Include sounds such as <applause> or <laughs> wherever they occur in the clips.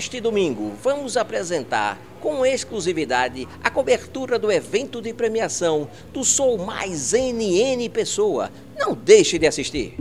Neste domingo, vamos apresentar com exclusividade a cobertura do evento de premiação do Sou Mais NN Pessoa. Não deixe de assistir.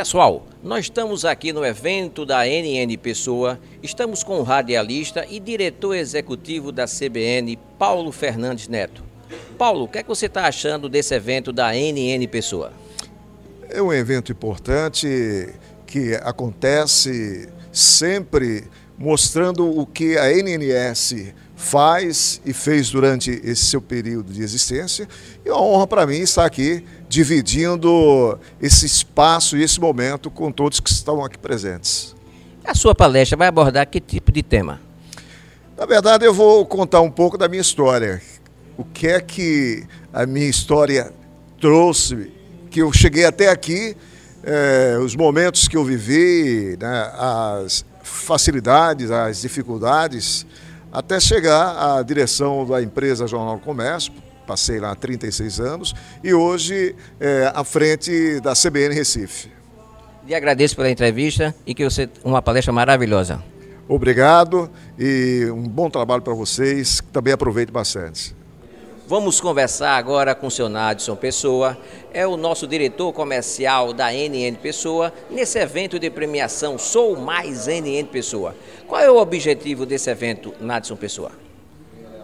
Pessoal, nós estamos aqui no evento da NN Pessoa, estamos com o radialista e diretor executivo da CBN, Paulo Fernandes Neto. Paulo, o que é que você está achando desse evento da NN Pessoa? É um evento importante que acontece sempre mostrando o que a NNS faz e fez durante esse seu período de existência. E é uma honra para mim estar aqui dividindo esse espaço e esse momento com todos que estão aqui presentes. A sua palestra vai abordar que tipo de tema? Na verdade, eu vou contar um pouco da minha história. O que é que a minha história trouxe, que eu cheguei até aqui, é, os momentos que eu vivi, né, as facilidades, as dificuldades, até chegar à direção da empresa Jornal Comércio, passei lá há 36 anos, e hoje é, à frente da CBN Recife. E agradeço pela entrevista e que você uma palestra maravilhosa. Obrigado e um bom trabalho para vocês. Também aproveite bastante. Vamos conversar agora com o senhor Nadson Pessoa, é o nosso diretor comercial da NN Pessoa, nesse evento de premiação Sou Mais NN Pessoa. Qual é o objetivo desse evento, Nadson Pessoa?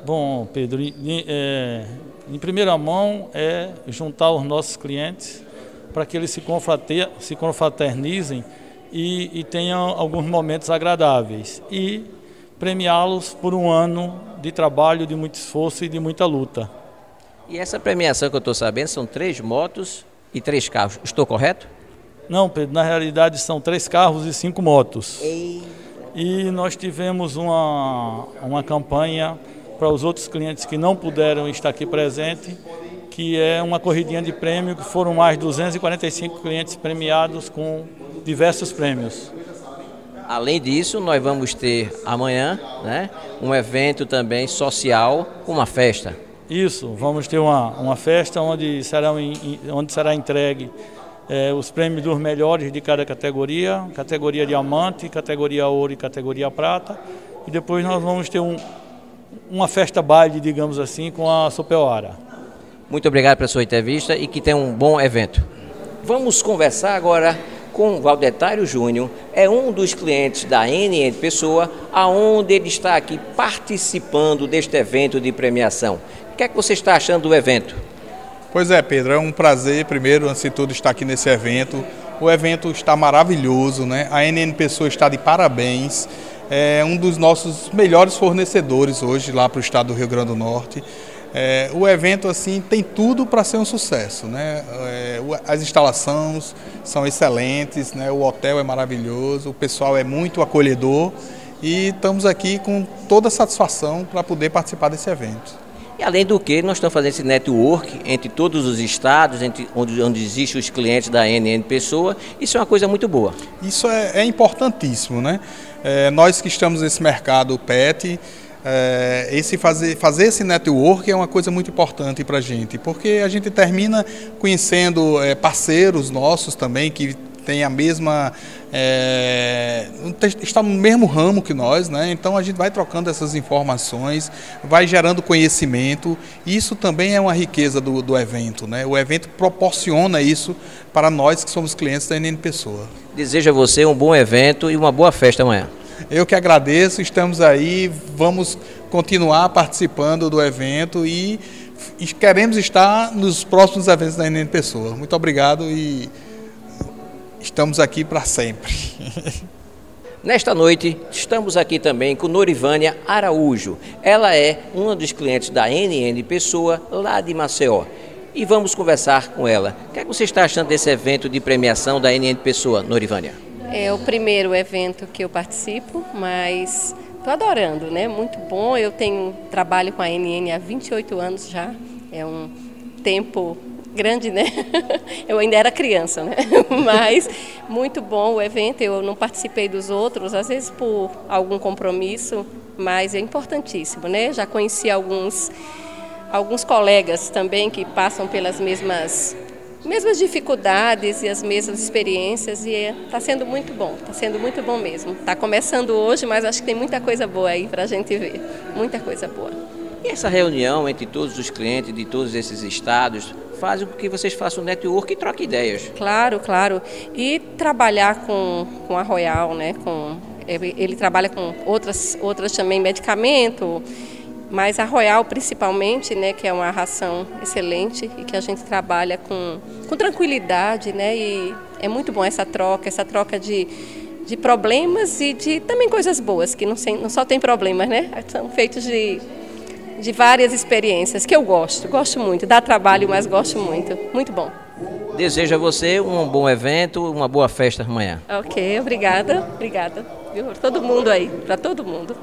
Bom, Pedro, em, é, em primeira mão é juntar os nossos clientes para que eles se, se confraternizem e, e tenham alguns momentos agradáveis. E premiá-los por um ano de trabalho, de muito esforço e de muita luta. E essa premiação que eu estou sabendo são três motos e três carros. Estou correto? Não, Pedro, na realidade são três carros e cinco motos. E nós tivemos uma, uma campanha para os outros clientes que não puderam estar aqui presente, que é uma corridinha de prêmio, que foram mais 245 clientes premiados com diversos prêmios. Além disso, nós vamos ter amanhã né, um evento também social, uma festa. Isso, vamos ter uma, uma festa onde, serão, onde será entregue é, os prêmios dos melhores de cada categoria, categoria diamante, categoria ouro e categoria prata. E depois nós vamos ter um, uma festa baile, digamos assim, com a Sopeoara. Muito obrigado pela sua entrevista e que tenha um bom evento. Vamos conversar agora com Valdetário Júnior, é um dos clientes da NN Pessoa, aonde ele está aqui participando deste evento de premiação. O que é que você está achando do evento? Pois é, Pedro, é um prazer, primeiro, antes de tudo, estar aqui nesse evento. O evento está maravilhoso, né? A NN Pessoa está de parabéns. É um dos nossos melhores fornecedores hoje lá para o estado do Rio Grande do Norte. É, o evento assim tem tudo para ser um sucesso, né? É, as instalações são excelentes, né? O hotel é maravilhoso, o pessoal é muito acolhedor e estamos aqui com toda a satisfação para poder participar desse evento. E além do que, nós estamos fazendo esse network entre todos os estados, entre onde, onde existem os clientes da NN Pessoa. Isso é uma coisa muito boa. Isso é, é importantíssimo, né? É, nós que estamos nesse mercado PET, é, esse fazer, fazer esse network é uma coisa muito importante para a gente, porque a gente termina conhecendo é, parceiros nossos também que têm a mesma. É, está no mesmo ramo que nós, né? então a gente vai trocando essas informações, vai gerando conhecimento. Isso também é uma riqueza do, do evento. Né? O evento proporciona isso para nós que somos clientes da NN Pessoa. Desejo a você um bom evento e uma boa festa amanhã. Eu que agradeço, estamos aí, vamos continuar participando do evento e queremos estar nos próximos eventos da NN Pessoa. Muito obrigado e estamos aqui para sempre. <laughs> Nesta noite, estamos aqui também com Norivânia Araújo. Ela é uma dos clientes da NN Pessoa, lá de Maceió. E vamos conversar com ela. O que, é que você está achando desse evento de premiação da NN Pessoa, Norivânia? É o primeiro evento que eu participo, mas estou adorando, né? Muito bom. Eu tenho trabalho com a NN há 28 anos já. É um tempo grande, né? <laughs> Eu ainda era criança, né? <laughs> Mas muito bom o evento. Eu não participei dos outros, às vezes por algum compromisso, mas é importantíssimo, né? Já conheci alguns alguns colegas também que passam pelas mesmas mesmas dificuldades e as mesmas experiências e está sendo muito bom, está sendo muito bom mesmo. Está começando hoje, mas acho que tem muita coisa boa aí para a gente ver, muita coisa boa. E essa reunião entre todos os clientes de todos esses estados faz com que vocês façam network e troquem ideias. Claro, claro. E trabalhar com, com a Royal, né? Com, ele, ele trabalha com outras, outras também medicamento, mas a Royal principalmente, né, que é uma ração excelente e que a gente trabalha com, com tranquilidade, né, e é muito bom essa troca, essa troca de, de problemas e de também coisas boas, que não, não só tem problemas, né, são feitos de de várias experiências que eu gosto, gosto muito, dá trabalho, mas gosto muito. Muito bom. Desejo a você um bom evento, uma boa festa amanhã. Ok, obrigada, obrigada. Todo mundo aí, para todo mundo.